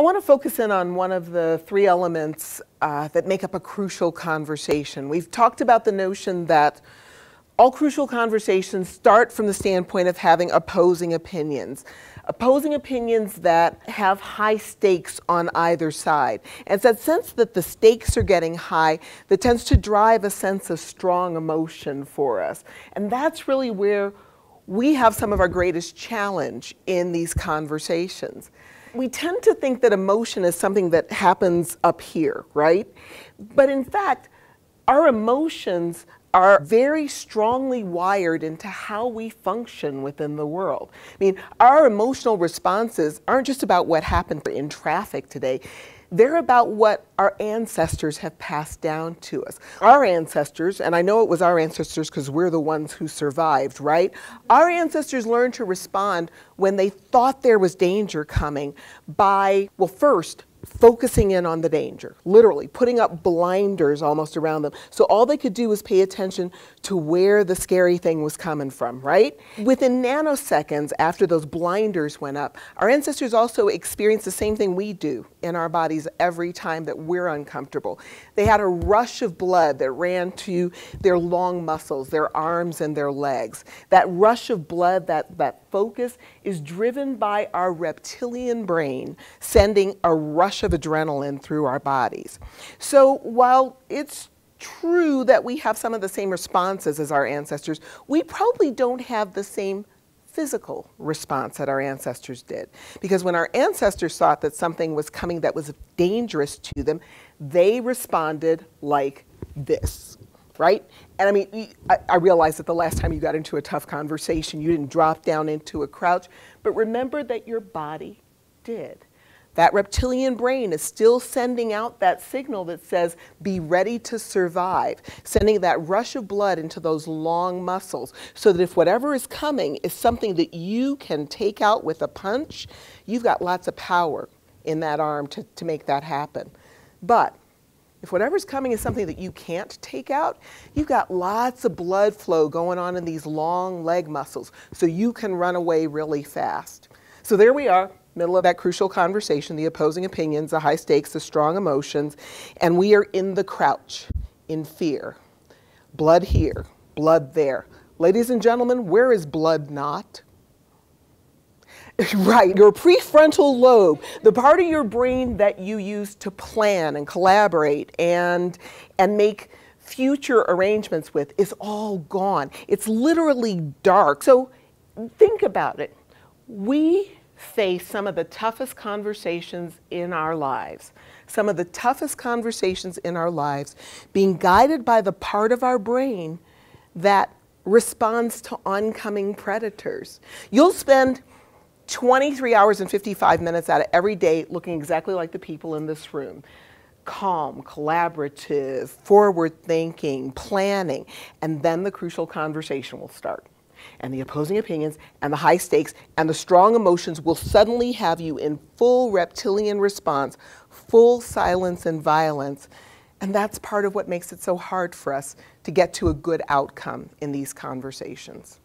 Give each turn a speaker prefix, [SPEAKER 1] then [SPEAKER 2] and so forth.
[SPEAKER 1] I want to focus in on one of the three elements uh, that make up a crucial conversation. We've talked about the notion that all crucial conversations start from the standpoint of having opposing opinions. Opposing opinions that have high stakes on either side. And it's that sense that the stakes are getting high that tends to drive a sense of strong emotion for us. And that's really where we have some of our greatest challenge in these conversations. We tend to think that emotion is something that happens up here, right? But in fact, our emotions are very strongly wired into how we function within the world. I mean, our emotional responses aren't just about what happened in traffic today. They're about what our ancestors have passed down to us. Our ancestors, and I know it was our ancestors because we're the ones who survived, right? Our ancestors learned to respond when they thought there was danger coming by, well, first, focusing in on the danger, literally putting up blinders almost around them. So all they could do was pay attention to where the scary thing was coming from, right? Within nanoseconds after those blinders went up, our ancestors also experienced the same thing we do in our bodies every time that we're uncomfortable. They had a rush of blood that ran to their long muscles, their arms and their legs. That rush of blood, that, that focus is driven by our reptilian brain sending a rush of adrenaline through our bodies. So while it's true that we have some of the same responses as our ancestors, we probably don't have the same physical response that our ancestors did. Because when our ancestors thought that something was coming that was dangerous to them, they responded like this, right? And I mean, I, I realize that the last time you got into a tough conversation, you didn't drop down into a crouch, but remember that your body did. That reptilian brain is still sending out that signal that says, be ready to survive, sending that rush of blood into those long muscles so that if whatever is coming is something that you can take out with a punch, you've got lots of power in that arm to, to make that happen. But if whatever's coming is something that you can't take out, you've got lots of blood flow going on in these long leg muscles, so you can run away really fast. So there we are, middle of that crucial conversation, the opposing opinions, the high stakes, the strong emotions, and we are in the crouch, in fear. Blood here, blood there. Ladies and gentlemen, where is blood not? right, your prefrontal lobe, the part of your brain that you use to plan and collaborate and, and make future arrangements with is all gone. It's literally dark. So think about it. We face some of the toughest conversations in our lives, some of the toughest conversations in our lives, being guided by the part of our brain that responds to oncoming predators. You'll spend 23 hours and 55 minutes out of every day looking exactly like the people in this room. Calm, collaborative, forward thinking, planning, and then the crucial conversation will start and the opposing opinions and the high stakes and the strong emotions will suddenly have you in full reptilian response, full silence and violence. And that's part of what makes it so hard for us to get to a good outcome in these conversations.